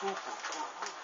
Thank you.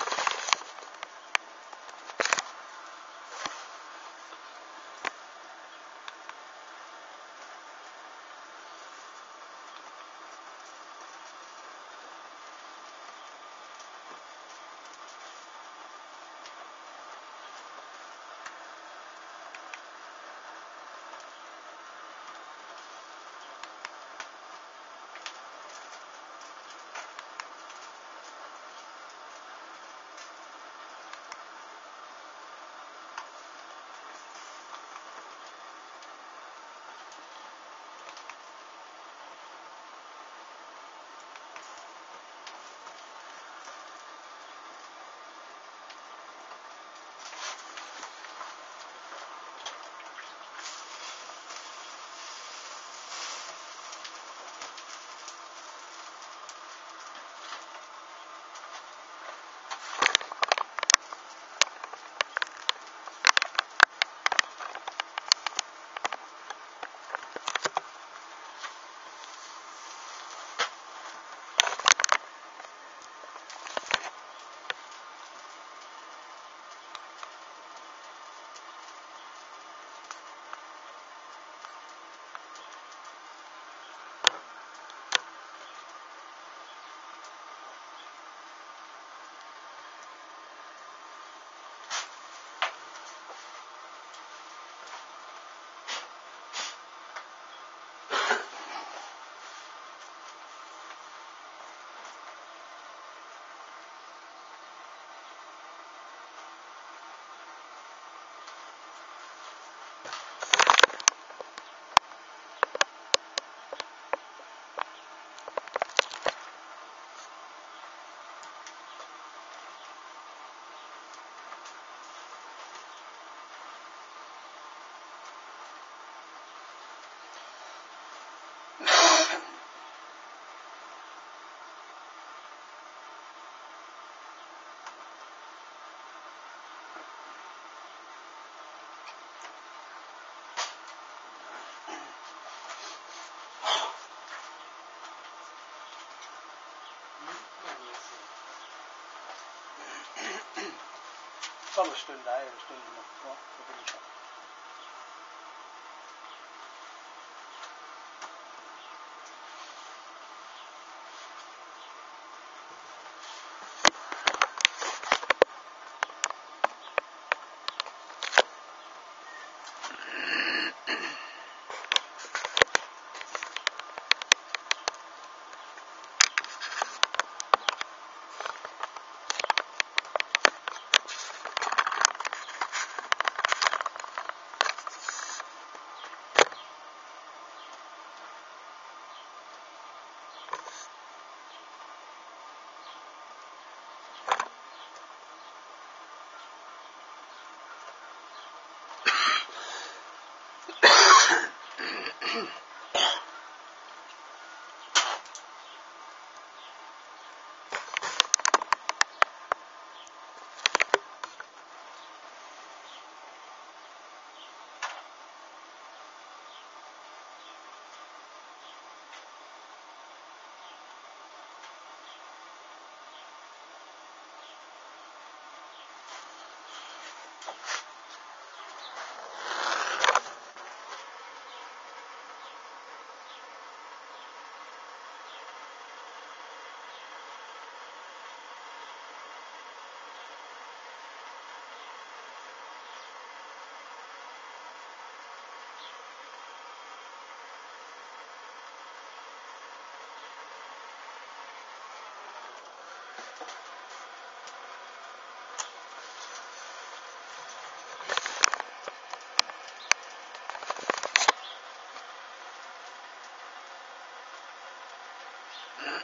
Ta en stund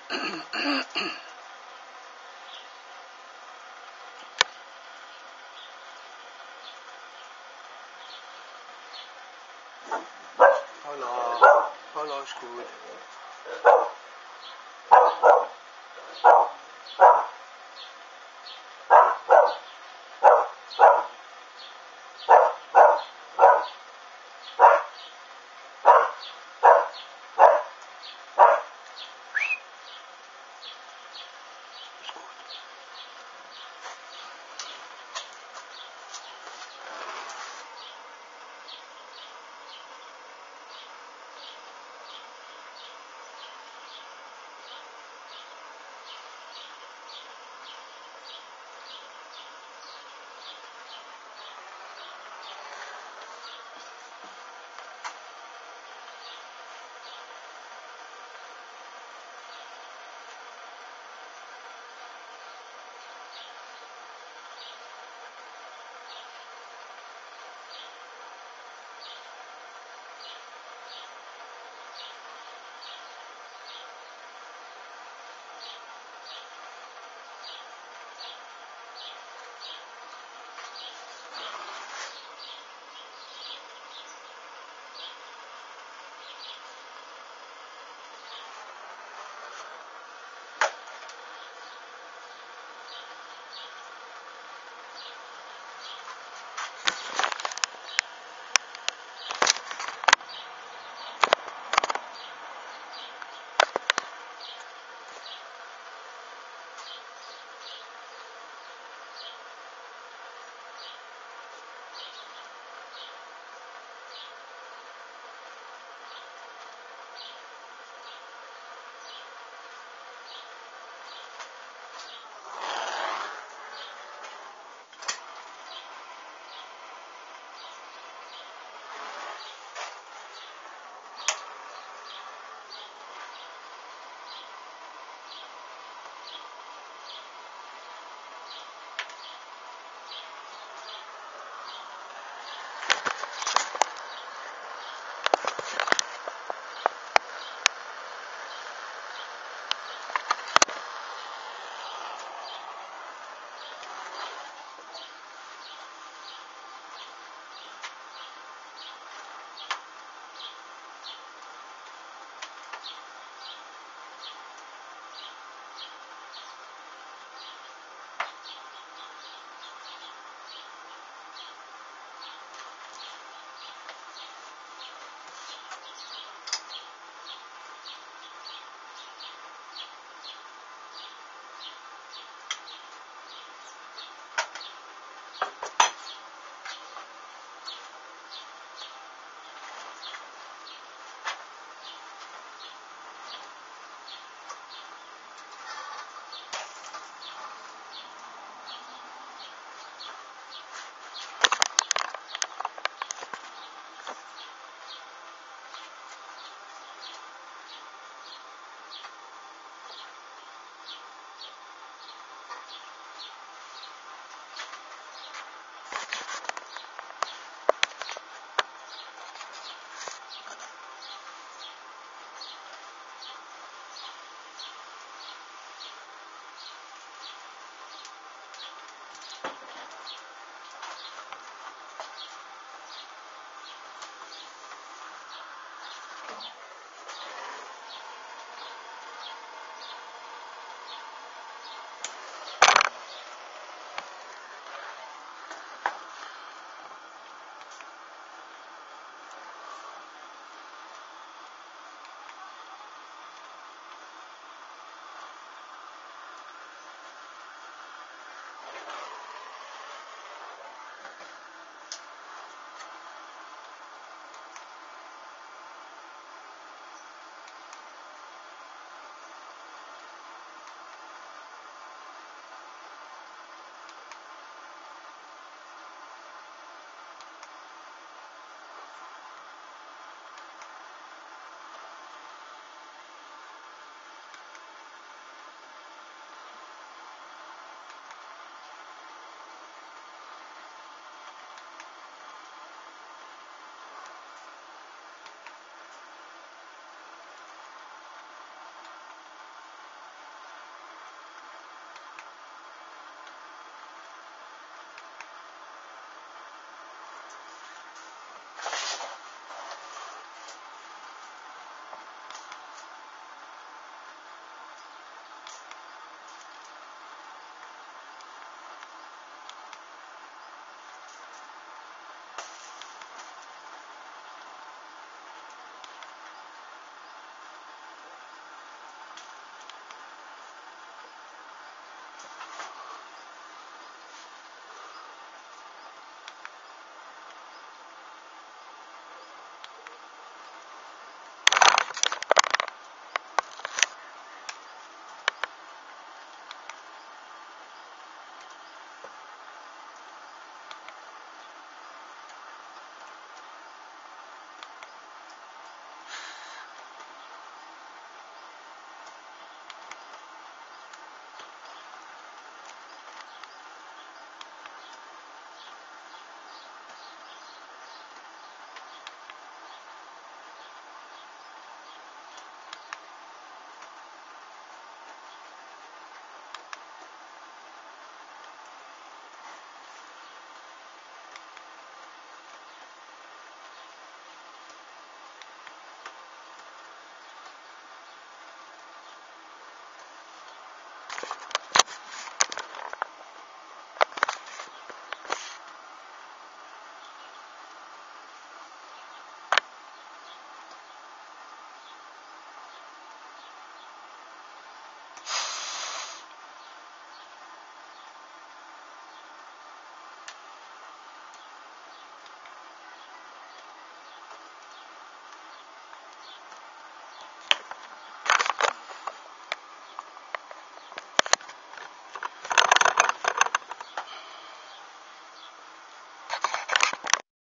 där, en stund ja, det blir